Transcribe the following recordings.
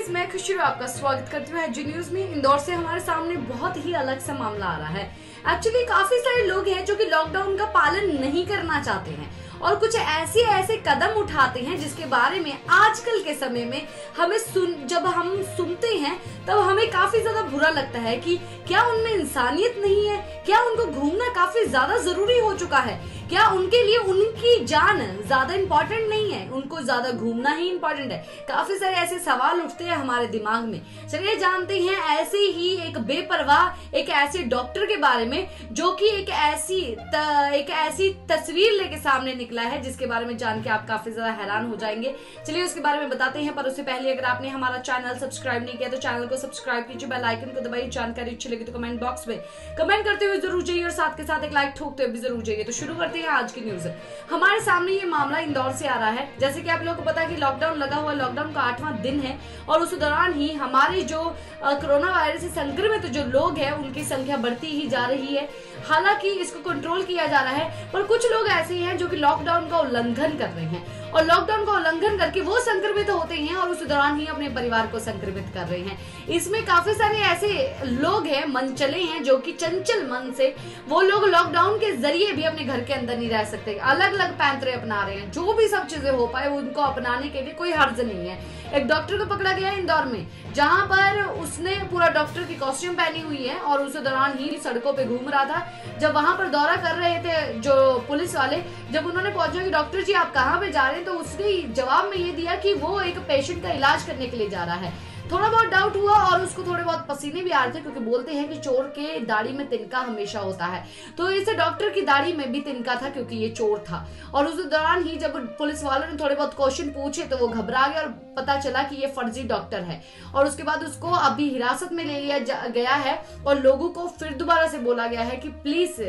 खुशी आपका स्वागत करते हुए जी न्यूज़ में। इंदौर से हमारे सामने बहुत ही अलग सा मामला आ रहा है। एक्चुअली काफ़ी सारे लोग हैं जो कि लॉकडाउन का पालन नहीं करना चाहते हैं और कुछ ऐसे ऐसे कदम उठाते हैं जिसके बारे में आजकल के समय में हमें सुन, जब हम सुनते हैं, तब हमें काफ़ी ज़्यादा बुरा लगता है कि क्या उनमें इंसानियत नहीं है? क्या उनको घूमना काफ़ी ज़्यादा ज़रूरी हो चुका है? क्या उनके लिए उनकी जान ज़्यादा इंपॉर्टेंट नहीं है? उनको ज़्यादा घूमना ही इंपॉर्टेंट है। काफ़ी सारे ऐसे सवाल उठते हैं हमारे दिमाग में। चलिए जानते हैं ऐसे ही एक बेपरवाह एक ऐसे डॉक्टर के बारे में जो कि एक ऐसी त, एक ऐसी तस्वीर लेके सामने निकला है जिसके बारे में जान के आप काफ़ी ज़्यादा हैरान हो जाएँगे। चलिए उसके बारे में बताते हैं पर उससे पहले अगर आपने हमारा चैनल सब्सक्राइब नहीं किया तो चैनल को सब्सक्राइब कीजिए बेल आइकन को दबाइए जानकारी अच्छी लगी तो कमेंट बॉक्स में कमेंट करते हुए ज़रूर जाइए और साथ के साथ एक लाइक ठोकते हुए भी ज़रूर जाइए। तो शुरू करते हैं आज की न्यूज़ हमारे सामने ये मामला इंदौर से आ रहा है। जैसे कि आप लोगों को पता है कि लॉकडाउन लगा हुआ लॉकडाउन का आठवां दिन है और उस दौरान ही हमारे जो कोरोना वायरस से संक्रमित जो लोग हैं, उनकी संख्या बढ़ती ही जा रही है। हालाँकि इसको कंट्रोल किया जा रहा है, पर कुछ लोग ऐसे हैं जो कि लॉकडाउन का उल्लंघन कर रहे हैं। और लॉकडाउन का उल्लंघन करके वो संक्रमित होते हैं और उस दौरान ही अपने परिवार को संक्रमित कर रहे हैं। इसमें काफ़ी सारे ऐसे लोग हैं मन चले हैं, जो कि चंचल मन से वो लोग लॉकडाउन के ज़रिए भी अपने घर के अंदर नहीं रह सकते। अलग अलग पैंतरे अपना रहे हैं। जो भी सब चीज़ें हो पाए, उनको अपनाने के लिए कोई हर्ज नहीं है। एक डॉक्टर को पकड़ा गया इंदौर में, जहाँ पर उसने पूरा डॉक्टर की कॉस्ट्यूम पहनी हुई है और उस दौरान ही सड़कों पे घूम रहा था। जब वहाँ पर दौरा कर रहे थे जो पुलिस वाले, जब उन्होंने पहुँचा कि, डॉक्टर जी, आप कहाँ पे जा रहे तो उसने जवाब में ये दिया कि वो एक पेशेंट का इलाज करने के लिए जा रहा है। थोड़ा बहुत डाउट हुआ और उसको थोड़े बहुत पसीने भी आ रहे थे क्योंकि बोलते हैं कि चोर के दाढ़ी में तिनका हमेशा होता है। तो इसे डॉक्टर की दाढ़ी में भी तिनका था क्योंकि ये चोर था। और उस दौरान ही जब पुलिस वालों ने थोड़े बहुत क्वेश्चन पूछे तो वो घबरा गया और पता चला कि ये फर्जी डॉक्टर है। और उसके बाद उसको अभी हिरासत में ले लिया गया है और लोगों को फिर दोबारा से बोला गया है कि प्लीज़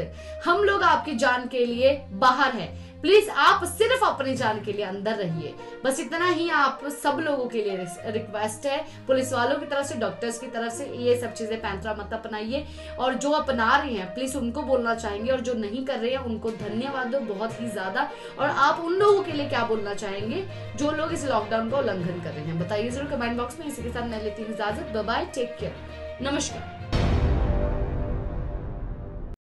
हम लोग आपकी जान के लिए बाहर है। प्लीज़ आप सिर्फ़ अपनी जान के लिए अंदर रहिए। बस इतना ही आप सब लोगों के लिए रिक्वेस्ट है। पुलिस वालों की तरफ़ से डॉक्टर्स की तरफ़ से ये सब चीज़ें पैंतरा मत अपनाइए। और जो अपना रहे हैं प्लीज़ उनको बोलना चाहेंगे और जो नहीं कर रहे हैं, उनको धन्यवाद दो बहुत ही ज़्यादा। और आप उन लोगों के लिए क्या बोलना चाहेंगे, जो लोग इस लॉकडाउन का उल्लंघन कर रहे हैं? बताइए ज़रूर कमेंट बॉक्स में। इसी के साथ मैं लेती हूँ इजाज़त। बाय टेक केयर नमस्कार।